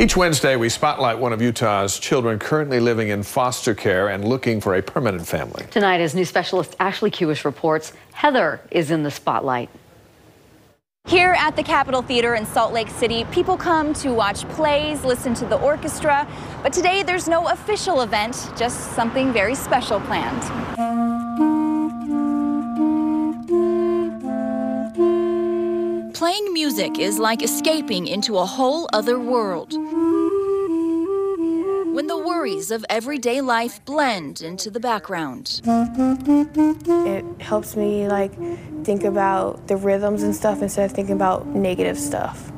Each Wednesday, we spotlight one of Utah's children currently living in foster care and looking for a permanent family. Tonight, as news specialist Ashley Kewish reports, Heather is in the spotlight. Here at the Capitol Theater in Salt Lake City, people come to watch plays, listen to the orchestra, but today there's no official event, just something very special planned. Playing music is like escaping into a whole other world. When the worries of everyday life blend into the background. It helps me like think about the rhythms and stuff instead of thinking about negative stuff.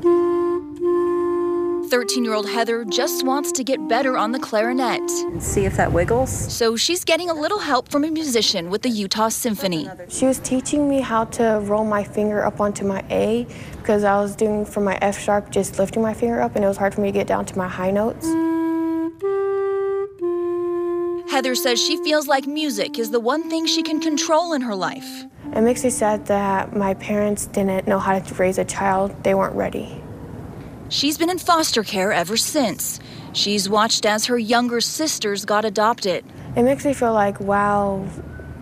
13 year old Heather just wants to get better on the clarinet. See if that wiggles. So she's getting a little help from a musician with the Utah Symphony. She was teaching me how to roll my finger up onto my A because I was doing from my F sharp just lifting my finger up and it was hard for me to get down to my high notes. Heather says she feels like music is the one thing she can control in her life. It makes me sad that my parents didn't know how to raise a child. They weren't ready. She's been in foster care ever since. She's watched as her younger sisters got adopted. It makes me feel like, wow,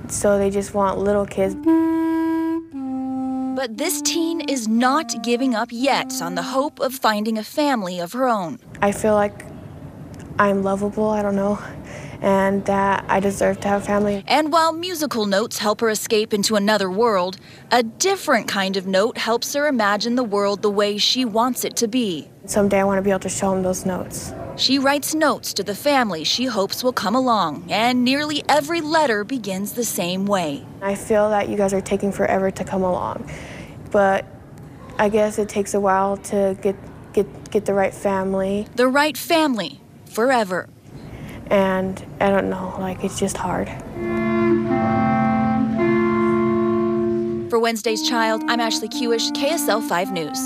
so they just want little kids. But this teen is not giving up yet on the hope of finding a family of her own. I feel like I'm lovable, I don't know, and that I deserve to have family. And while musical notes help her escape into another world, a different kind of note helps her imagine the world the way she wants it to be. Someday I want to be able to show them those notes. She writes notes to the family she hopes will come along, and nearly every letter begins the same way. I feel that you guys are taking forever to come along, but I guess it takes a while to get get get the right family. The right family, forever. And I don't know, like it's just hard. For Wednesday's Child, I'm Ashley Kewish, KSL 5 News.